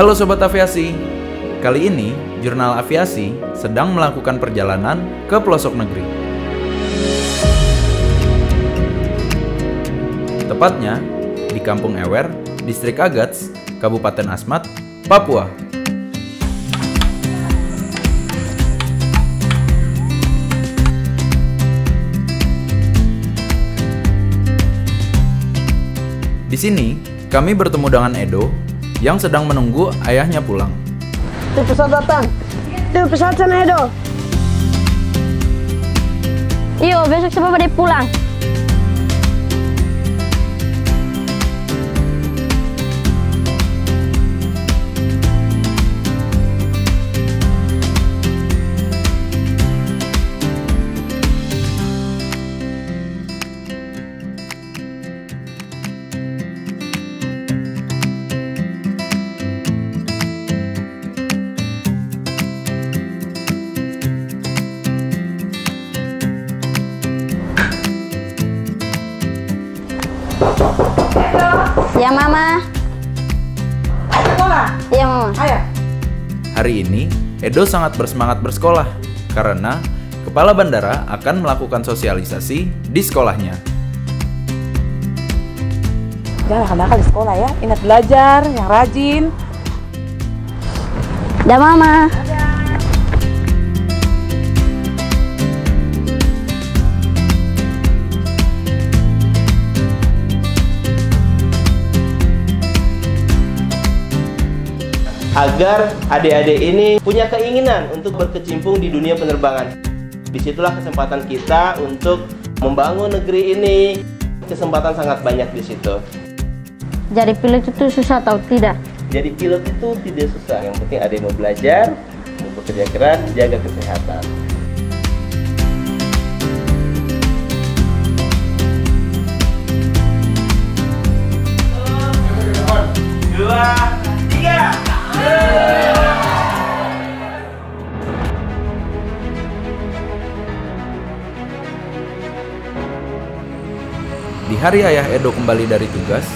Halo Sobat Aviasi, kali ini Jurnal Aviasi sedang melakukan perjalanan ke pelosok negeri. Tepatnya di Kampung Ewer, Distrik Agats, Kabupaten Asmat, Papua. Di sini, kami bertemu dengan Edo yang sedang menunggu ayahnya pulang. Tuh pesawat datang. Tuh pesawat sana Edo. Iyo, besok bapak dia pulang. Ya, Mama. Sekolah. Iya, Mama. Ayo. Hari ini, Edo sangat bersemangat bersekolah karena kepala bandara akan melakukan sosialisasi di sekolahnya. Jangan nakal di sekolah ya. Ingat belajar, yang rajin. Dah, Mama. Agar adik-adik ini punya keinginan untuk berkecimpung di dunia penerbangan. Di situlah kesempatan kita untuk membangun negeri ini. Kesempatan sangat banyak di situ. Jadi pilot itu susah atau tidak? Jadi pilot itu tidak susah. Yang penting ada yang mau belajar, mau bekerja keras, jaga kesehatan. Dua, Di hari ayah Edo kembali dari tugas,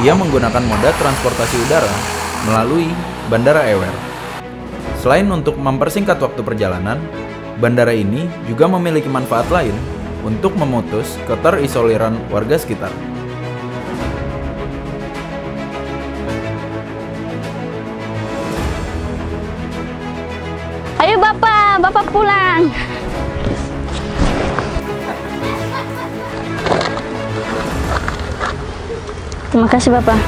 ia menggunakan moda transportasi udara melalui Bandara Ewer. Selain untuk mempersingkat waktu perjalanan, bandara ini juga memiliki manfaat lain untuk memutus keterisoliran warga sekitar. Ayo, Bapak. Bapak pulang. Terima kasih, Bapak.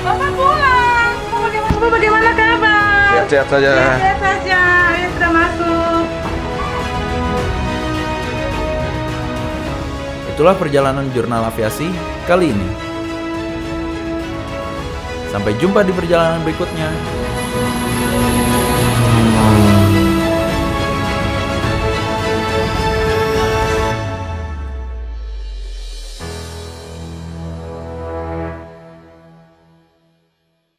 Bapak pulang. Bapak bagaimana, Bapak bagaimana kabar? Sehat-sehat saja. Sehat saja. Ayo sudah masuk. Itulah perjalanan jurnal aviasi kali ini. Sampai jumpa di perjalanan berikutnya.